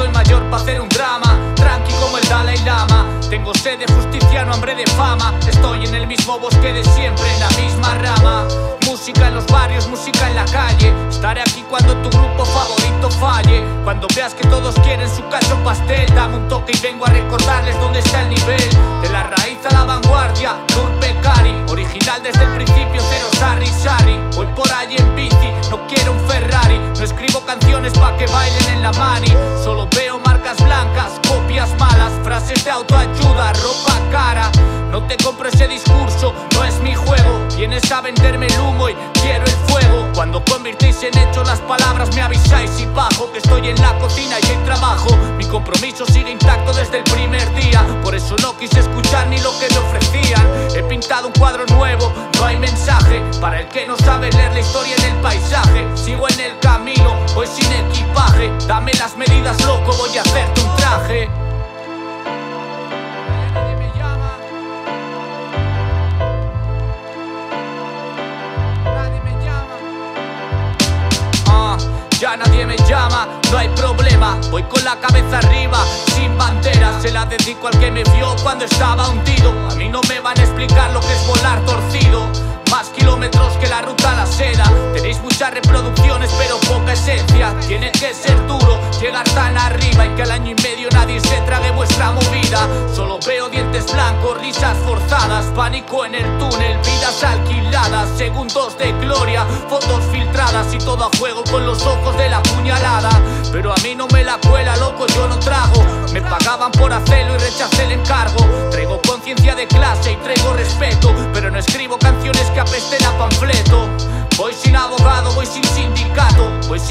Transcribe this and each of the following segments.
soy mayor para hacer un drama, tranqui como el Dalai Lama. Tengo sed de justicia, no hambre de fama. Estoy en el mismo bosque de siempre, en la misma rama. Música en los barrios, música en la calle. Estaré aquí cuando tu grupo favorito falle. Cuando veas que todos quieren su cacho pastel, dame un toque y vengo a recordarles dónde está el nivel. De la raíz a la vanguardia, Lurpe Cari. Original desde el principio, cero Sarri Sarri. Voy por allí en bici, no quiero un Ferrari. No escribo canciones pa' que bailen en la mani. Vienes a venderme el humo y quiero el fuego. Cuando convirtís en hecho las palabras, me avisáis y bajo que estoy en la cocina y hay trabajo. Mi compromiso sigue intacto desde el primer día. Por eso no quise escuchar ni lo que me ofrecían. He pintado un cuadro nuevo, no hay mensaje. Para el que no sabe leer la historia en el paisaje, sigo en el camino, voy sin equipaje. Dame las medidas, loco, voy a hacerte un traje. Ya nadie me llama, no hay problema. Voy con la cabeza arriba, sin bandera. Se la dedico al que me vio cuando estaba hundido. A mí no me van a explicar lo que es volar torcido. Más kilómetros que la ruta a la seda. Tenéis muchas reproducciones, pero esencia. Tiene que ser duro llegar tan arriba y que al año y medio nadie se trague vuestra movida. Solo veo dientes blancos, risas forzadas, pánico en el túnel, vidas alquiladas, segundos de gloria, fotos filtradas y todo a juego con los ojos de la puñalada. Pero a mí no me la cuela, loco, yo no trago. Me pagaban por hacerlo y rechacé el encargo. Traigo conciencia de clase y traigo respeto, pero no escribo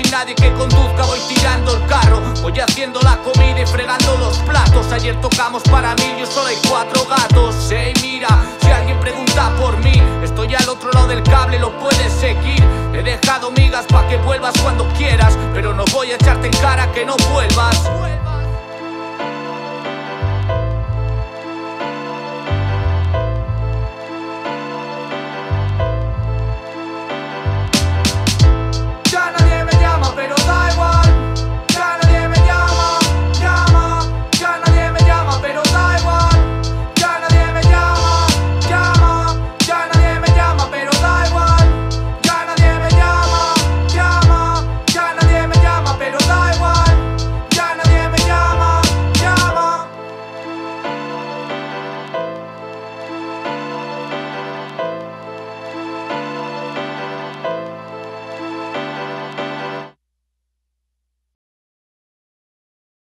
sin nadie que conduzca voy tirando el carro Voy haciendo la comida y fregando los platos. Ayer tocamos para mí, yo solo hay cuatro gatos. Hey mira, si alguien pregunta por mí Estoy al otro lado del cable, lo puedes seguir. He dejado migas pa' que vuelvas cuando quieras Pero no voy a echarte en cara que no vuelvas.